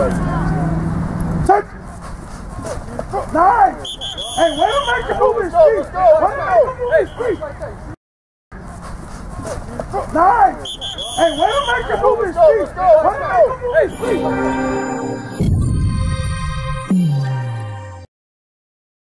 Touch. Nice. Hey, let him make the move in speed. Let him make the move in speed. Nice. Hey, let him make the move in speed. Let him make the move in speed.